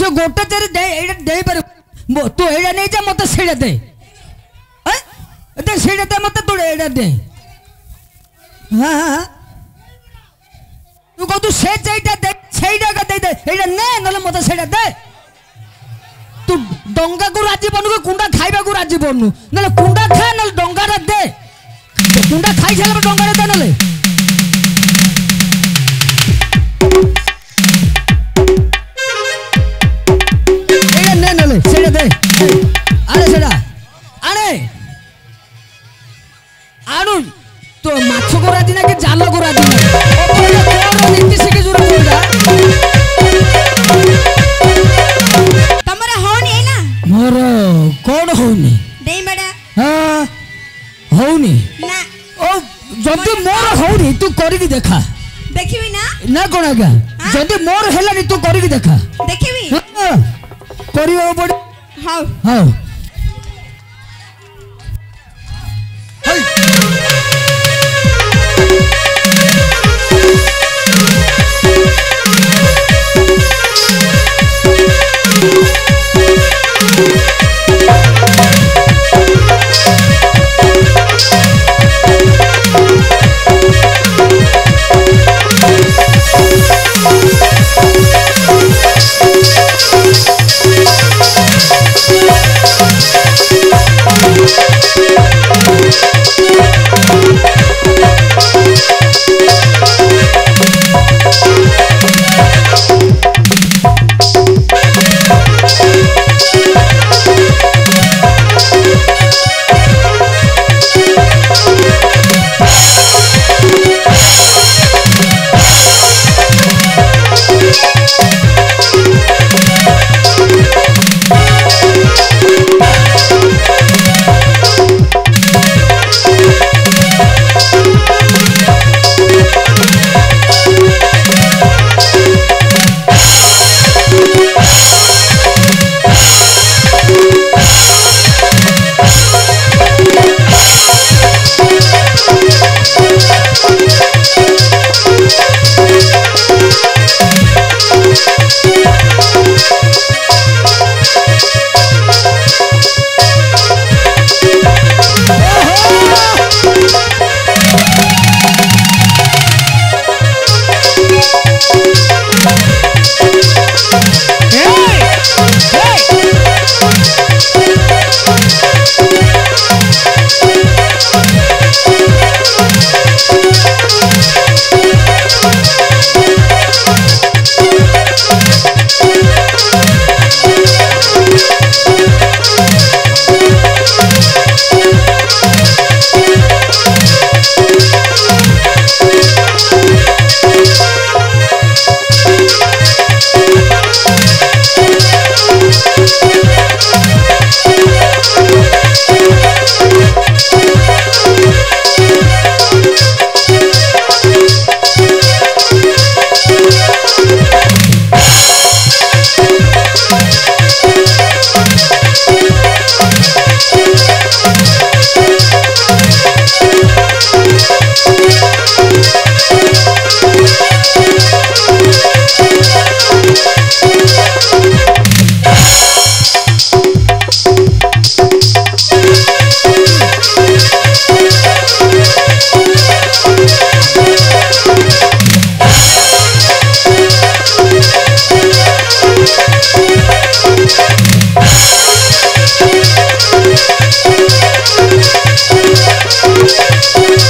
ସେ ଗୋଟେ চারি দেয় এইটা ଦେଇପାରିବୁ ତୁ ଏଇଟା ନେଇ ନେଇଯା ମୋତେ ସେଇଟା ଦେ ସେଇଟା ଦେ ମୋତେ ତୁ ଏଇଟା ଦେ ହଁ ତୁ କହୁ ସେ ସେଇଟା ଦେ ସେଇଟା ସେଇଟାକା ଦେଇଦେ ଏଇଟା ନେ ନହେଲେ ମୋତେ ସେଇଟା ଦେ ତୁ ଡଙ୍ଗାକୁ ରାଜି ବନୁ କି କୁଣ୍ଡା ଖାଇବାକୁ ରାଜି ବନୁ ନହେଲେ କୁଣ୍ଡା ଖା ନହେଲେ ଡଙ୍ଗାଟା ଦେ କୁଣ୍ଡା ଖାଇସାରିଲା ପରେ ଡଙ୍ଗାଟା ଦେ ନହେଲେ दे अरे सेटा अरे आनु तो माछ को राजी ना कि जाल को राजी ना ओ नीति सीखे जुरा तुमका तमरा होनी है ना मोर कौन होनी नहीं बड़ा हां होनी ना ओ जदी मोर होनी तू करी देखा ଦେଖିବି ନା ନା କଣ ଆଜ୍ଞା ଯଦି ମୋର ହେଲାନି ତୁ କରିକି ଦେଖା ଦେଖିବି କରିବ ପଡିବ How? How? Hey! Thank Thank you.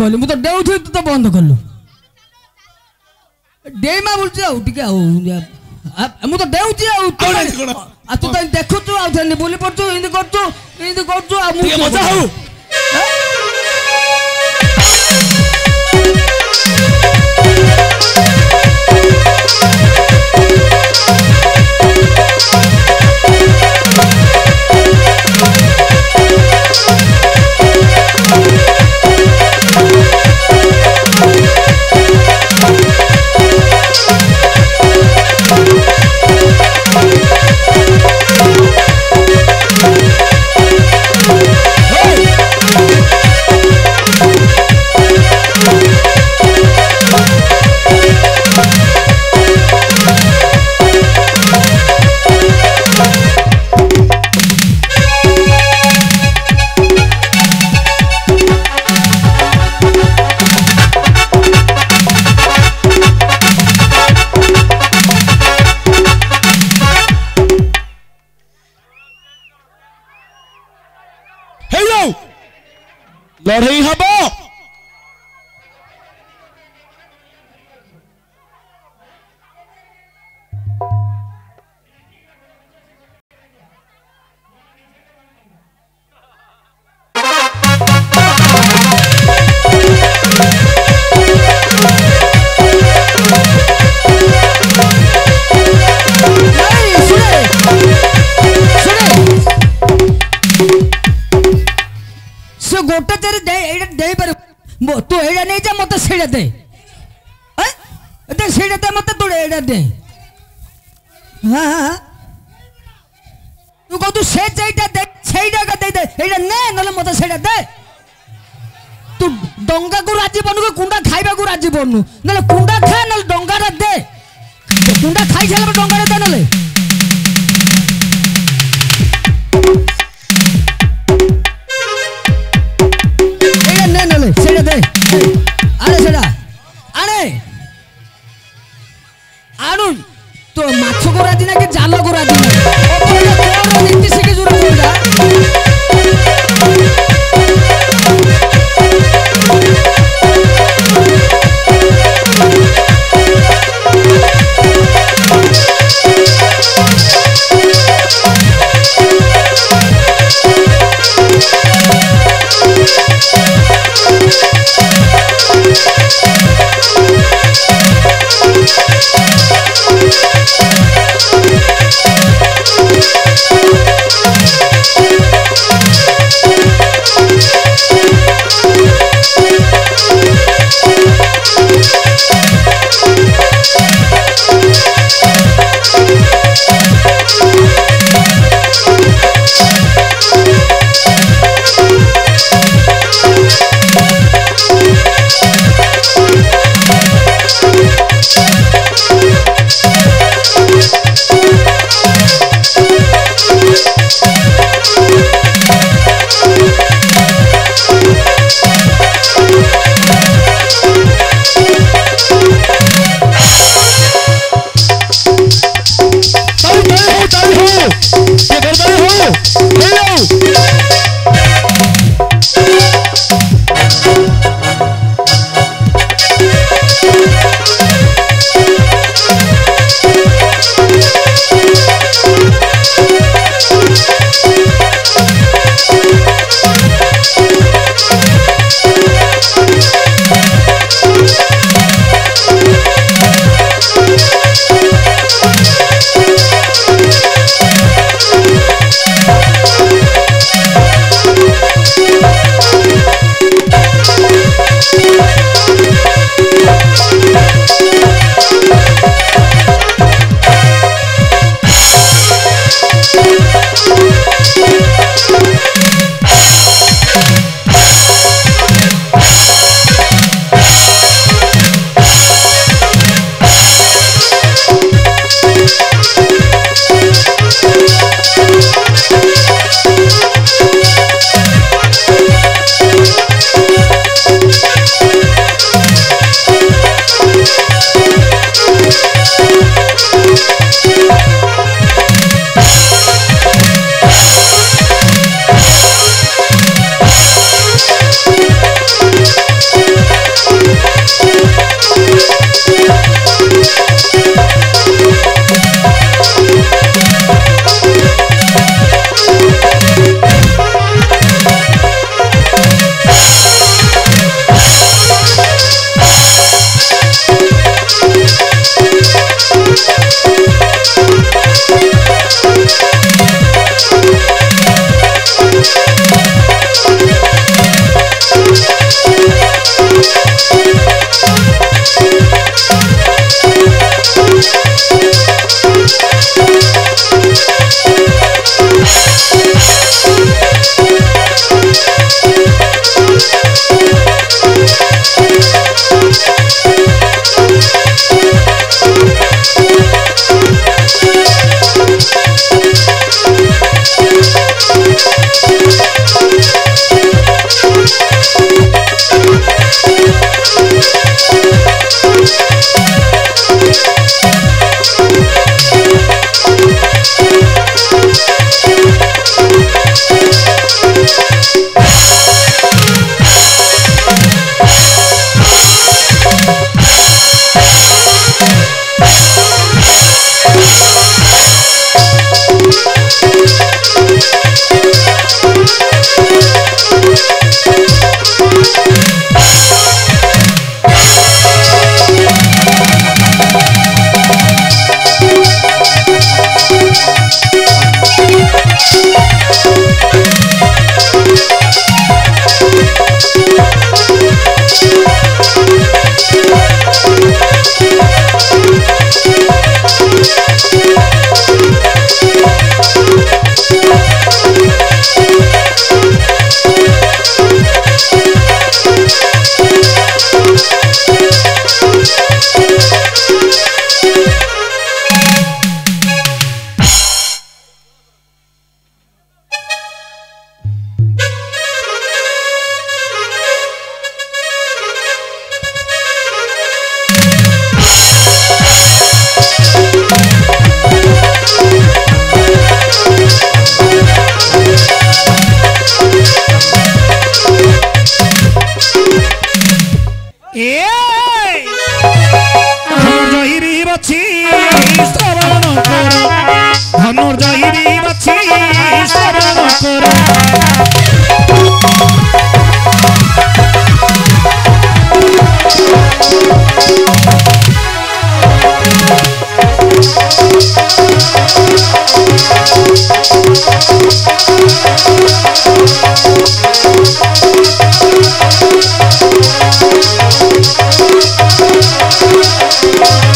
କହିଲି ମୁଁ ତ ଡେଉଥିଲି ତୁ ତ ବନ୍ଦ କଲୁ ଡେଇମା ବୋଲୁଛି ଆଉ ଟିକେ ଆଉ ମୁଁ ତ ଡେଉଛି ଆଉ ଆଉ ତୁ ତ ଦେଖୁଛୁ ଆଉ ଥରେ ବୁଲି ପଡ଼ୁଛୁ ଏମିତି କରୁଛୁ ଏମିତି କରୁଛୁ ଆଉ ମୁଁ ମଜା ହଉ ତୁ ଗୋଟେ ଚାରି ଦେ ଏଇଟା ଦେଇପାରିବୁ ତୁ ଏଇଟା ନେଇ ନେଇଯା ମୋତେ ସେଇଟା ଦେ ଦେ ସେଇଟା ଦେ ମୋତେ ତୁ ଏଇଟା ଦେ ହଁ ହଁ ତୁ କହୁଛୁ ସେ ସେଇଟା ଦେ ସେଇଟା ସେଇଟାକା ଦେଇଦେ ଏଇଟା ନେ ନହେଲେ ମତେ ସେଇଟା ଦେ ତୁ ଡଙ୍ଗାକୁ ରାଜି ବନୁ କି କୁଣ୍ଡା ଖାଇବାକୁ ରାଜି ବନୁ ନହେଲେ କୁଣ୍ଡା ଖା ନହେଲେ ଡଙ୍ଗାଟା ଦେ କୁଣ୍ଡା ଖାଇ ପରେ ଡଙ୍ଗାରେ ଦେ ନହେଲେ ছেড়ে দে আরে ছেড়া আরে আরু তো মাছ গোড়া দিনা কি জাল গোড়া দিনা শিখে জোড়া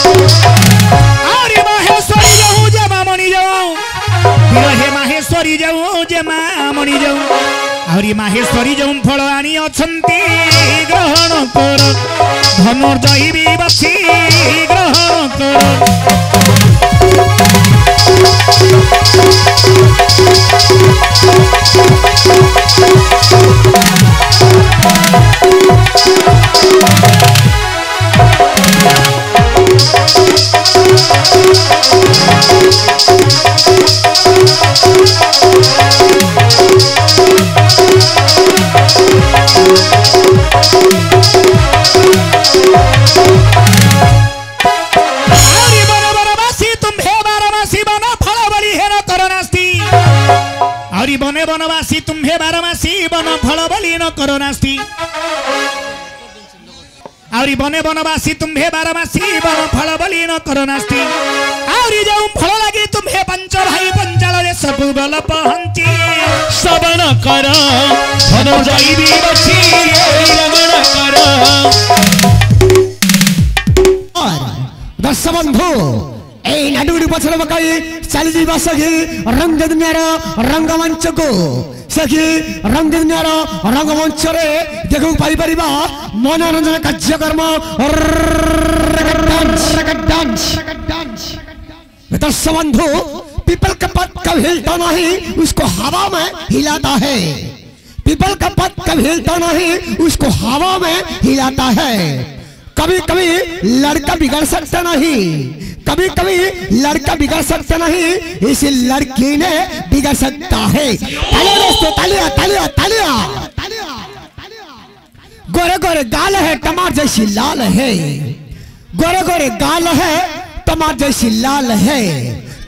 अरे माहेश्वरी जाऊं जे मामनी जाऊं बिरहे माहेश्वरी जाऊं जे मामनी जाऊं ଆହୁରି ମାହେଶ୍ୱରୀ ଯେଉଁ ଫଳ ଆଣି ଅଛନ୍ତି ଗ୍ରହଣ କର ଧନୁର୍ଜୟୀ ବି ବସି ଗ୍ରହଣ କର Thank you. ବନବାସୀ ତୁମ୍ଭେ ବାରମାସୀ ବନ ଫଳ ବୋଲି ନ କର ନାସ୍ତି आउरी बने बनवासी तुम्हे बारवासी बन फल बलि न करनास्ती आउरी जाऊ फल लागे तुम्हे पंच भाई पंचाल रे सब बल पहंची सबन कर धन जाई दी बसी रमण कर और दस बंधु నడుగుడికి పచ్చలవకాయి చలిజీవ रंग రంగదినారా రంగమంచకు సఖి రంగదినారా రంగమంచరే దిగు పైపరివ మనోరంజన కార్యక్రమ दर्शक बंधु पीपल का पद कब हिलता नहीं उसको हवा में हिलाता है पीपल का पद कब हिलता नहीं उसको हवा में हिलाता है कभी कभी लड़का बिगड़ सकता नहीं कभी कभी लड़का बिगड़ सकता नहीं इसी लड़की ने बिगड़ सकता है तालिया तालिया तालिया गोरे गोरे गाल है टमाटर जैसी लाल है गोरे गोरे गाल है टमाटर जैसी लाल है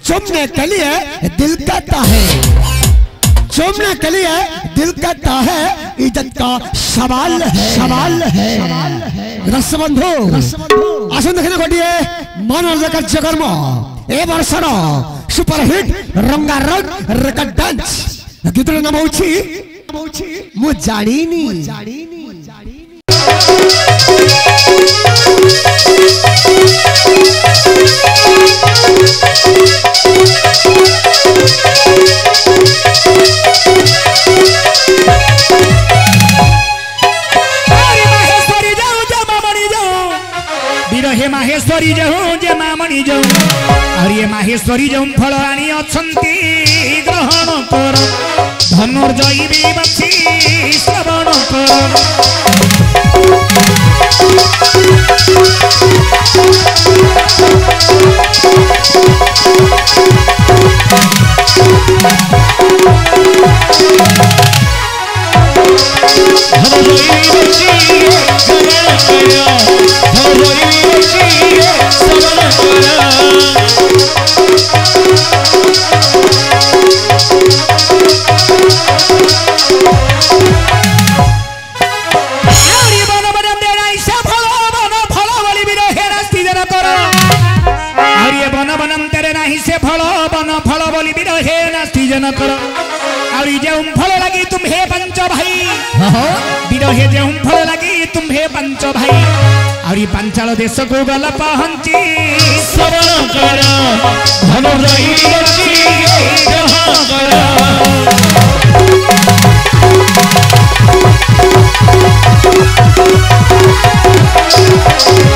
चुमने के लिए दिल कहता है चुमने के लिए दिल करता है इज्जत का सवाल है सवाल है बंधु आसन देखने को दिए मानव जगत जगर्म ए सुपर हिट रंगारंग रेकर्ड डांस गीत नमौछि मु माहेश्वरी जहूँ जे मामणी जहूँ और ये माहेश्वरी जहूँ फलराणी अच्छी ग्रहण कर धनुर्जयी भी बसी श्रवण कर धनुर्जयी बसी ग्रहण कर देश को गल पहंची सवन करा धन रही बची जहां करा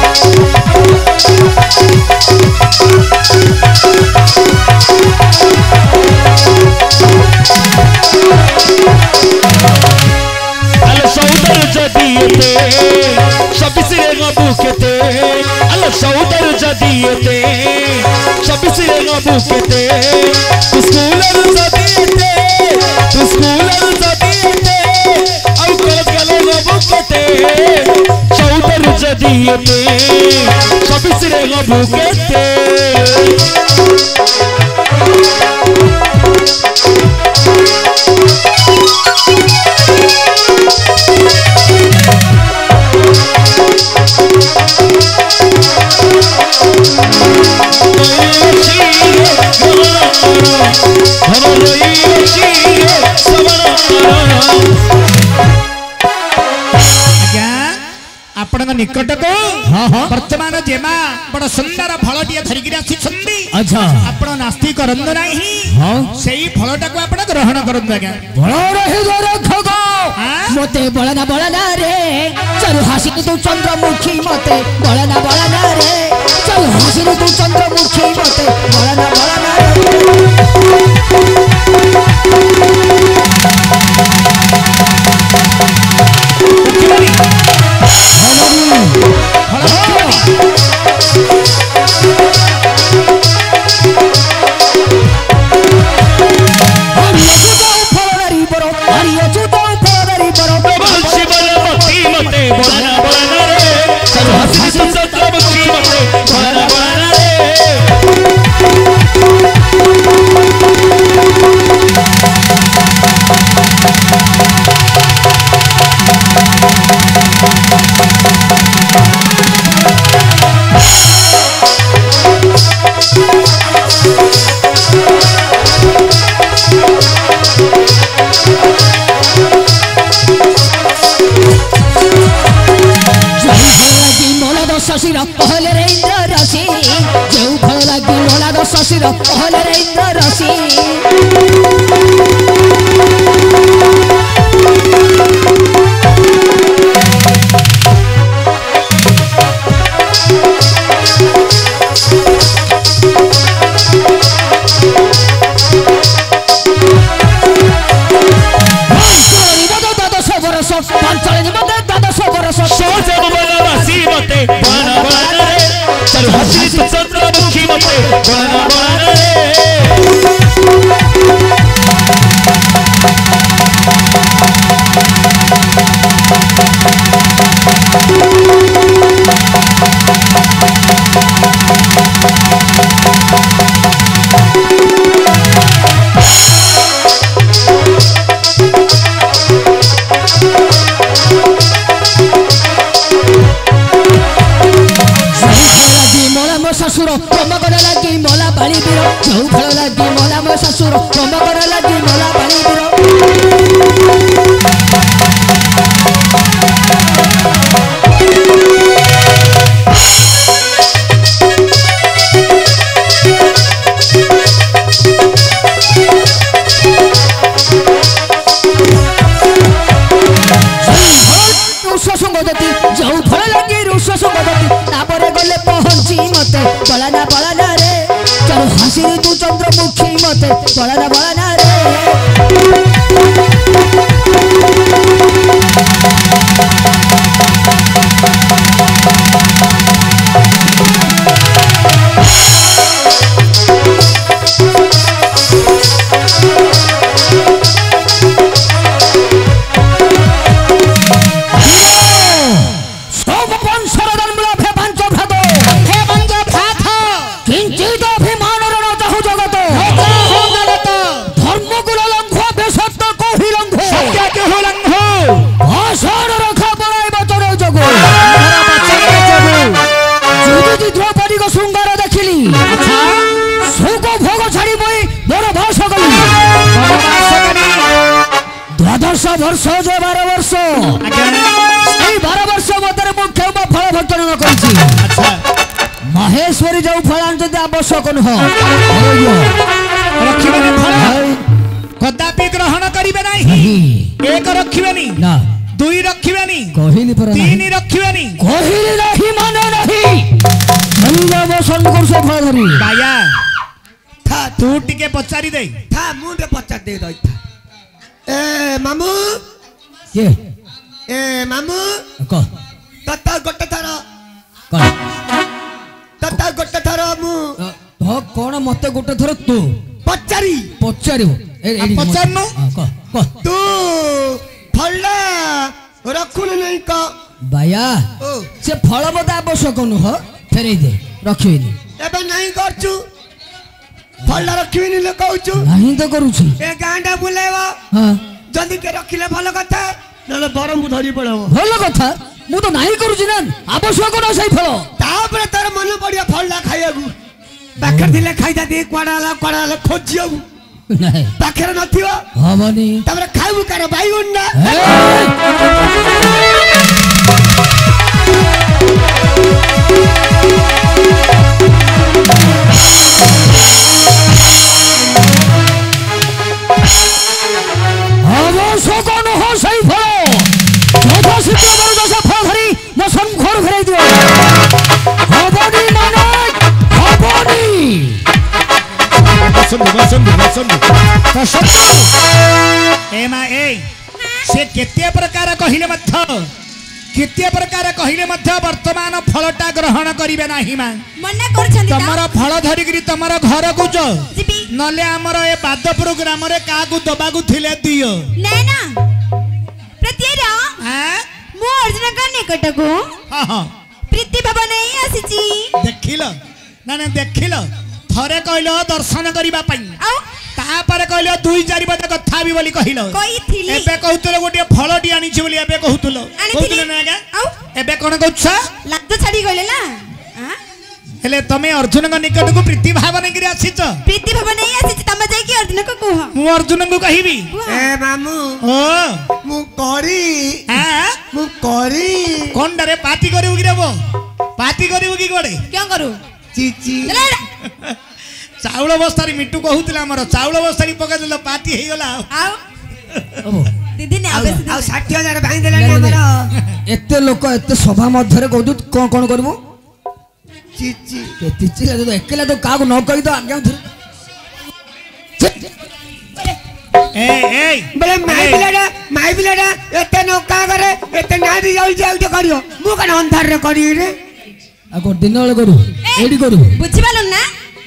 Thank you. शौटर जदिए थे छब्बीस बुके थे स्कूलर जदिए थे स्कूलर जदिए थे और कॉलेज जदिए ଆପଣ ନାସ୍ତି କରନ୍ତୁ ନାହିଁ ସେଇ ଫଳଟାକୁ ଆପଣ ଗ୍ରହଣ କରନ୍ତୁ ଆଜ୍ଞା মতে বলে না বলে না রে চল হাসি তু চন্দ্রমুখী মতে বলে না বলে না রে চল হাসি তু চন্দ্রমুখী মতে বলে না বলে না রে la no la 过来，来，过来。ଆବଶ୍ୟକ ନୁହଁ ରଖିବେନି ଫଳ କଦାପି ଗ୍ରହଣ କରିବେ ନାହିଁ ଏକ ରଖିବେନି ନା ଦୁଇ ରଖିବେନି କହିଲି ପରା ତିନି ରଖିବେନି କହିଲି ନାହିଁ ମାନେ ନାହିଁ ମଞ୍ଜବ ସଂଘର୍ଷ ଫଳଧରି ବାୟା ଥା ତୁ ଟିକେ ପଚାରି ଦେ ଥା ମୁଁ ଟିକେ ପଚାରି ଦେଇ ରହିଥା ଏ ମାମୁ କିଏ ଏ ମାମୁ କହ ତତ ଗୋଟେ ଥର କହ ତତ ଗୋଟେ ମୁଁ ଧକ କ'ଣ ମତେ ଗୋଟେ ଥର ତୁ ପଚାରି ପଚାରିବୁ ପଚାରୁନୁ ତୁ ଫଳଟା ରଖୁନୁ ନାଇଁ କ ବାୟା ସେ ଫଳ ବୋଧେ ଆବଶ୍ୟକ ନୁହ ଫେରେଇ ଦେ ରଖିବିନି ଏବେ ନାହିଁ କରୁଛୁ ଫଳଟା ରଖିବିନି ଲୋକ କହୁଛୁ ନାହିଁ ତ କରୁଛୁ ଏ ଗାଁଟା ବୁଲେଇବ ଯଦି କିଏ ରଖିଲେ ଭଲ କଥା ନହେଲେ ବରମକୁ ଧରି ପଳେଇବ ଭଲ କଥା ମୁଁ ତ ନାହିଁ କରୁଛି ନା ଆବଶ୍ୟକ ନ ସେଇ ଫଳ ତାପରେ ତାର ମନ ପଡିବ ଫଳଟା ଖାଇବାକୁ ପାଖରେ ଥିଲେ ଖାଇଥାନ୍ତି କୁଆଡେ ହେଲା କୁଆଡେ ହେଲା ଖୋଜିବାକୁ ପାଖରେ ନଥିବ ହବନି ତାପରେ ଖାଇବୁ କାର ବାଇଗଣ ନା অবশ্য কোন হয় সেই ফল যথা শীঘ্র বসন্ত বসন্ত বসন্ত বসন্ত এ মা এই সে কেতে প্রকার কহিলে মধ্য কেতে প্রকার কহিলে মধ্য বর্তমান ফলটা গ্রহণ করিবে নাহি মা মনে করছেন তোমার ফল ধরিকি তোমার ঘরকু চ নলে আমার এ বাদপুর গ্রামরে কাকু দবাকু থিলে দিও না না প্রতির হ্যাঁ মো অর্জুনক নিকটকু হ্যাঁ হ্যাঁ প্রীতি ভাবনাই আসিছি দেখিল না না দেখিল ଥରେ କହିଲ ଦର୍ଶନ କରିବା ପାଇଁ ତାପରେ କହିଲ ଦୁଇ ଚାରି ପଦ କଥା ହେବି ବୋଲି କହିଲ ଏବେ କହୁଥିଲ ଗୋଟିଏ ଫଳଟି ଆଣିଛି ବୋଲି ଏବେ କହୁଥିଲ କହୁଥିଲ ନା ଆଜ୍ଞା ଏବେ କଣ କହୁଛ ଲାଜ ଛାଡି କହିଲେ ନା ହେଲେ ତମେ ଅର୍ଜୁନଙ୍କ ନିକଟକୁ ପ୍ରୀତି ଭାବ ନେଇକିରି ଆସିଛ ପ୍ରୀତି ଭାବ ନେଇ ଆସିଛି ତମେ ଯାଇକି ଅର୍ଜୁନକୁ କୁହ ମୁଁ ଅର୍ଜୁନଙ୍କୁ କହିବି ଏ ମାମୁ ଓ ମୁଁ କରି ମୁଁ କରି କଣ୍ଡରେ ପାଟି କରିବୁ କି ରେବ ପାଟି କରିବୁ କି କୁଆଡେ କ'ଣ କରୁ ଚିଚି ଚାଉଳ ବସ୍ତାରେ ମିଟୁ କହୁଥିଲା ଆମର ଚାଉଳ ବସ୍ତାରେ ପକେଇଦେଲ ପାଟି ହେଇଗଲା ଆଉ ଦିଦି ଆଉ ଷାଠିଏ ହଜାର ଭାଙ୍ଗିଦେଲାଣି ଆମର ଏତେ ଲୋକ ଏତେ ସଭା ମଧ୍ୟରେ କହୁଛୁ କ'ଣ କ'ଣ କରିବୁ ଏକଲା ତ କାହାକୁ ନ କହି ତ ଆଜ୍ଞା ବୋଲେ ମାଇ ପିଲାଟା ମାଇ ପିଲାଟା ଏତେ ନୌକା କରେ ଏତେ ନାରୀ ଯାଉଛି ଆଉ ଟିକେ କରିବ ମୁଁ କ'ଣ ଅନ୍ଧାରରେ କରିବି ରେ ଆଉ ଦିନ ବେଳେ କରିବୁ ଏଇଠି କରିବୁ ବୁଝିପାରିଲୁ ନା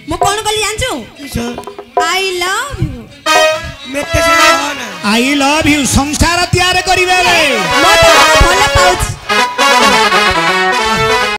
ମୁଁ କ'ଣ କଲି ଜାଣିଛୁ I love you I love you ସଂସାର ତିଆରି କରିବେ ଭଲ ପାଉଛି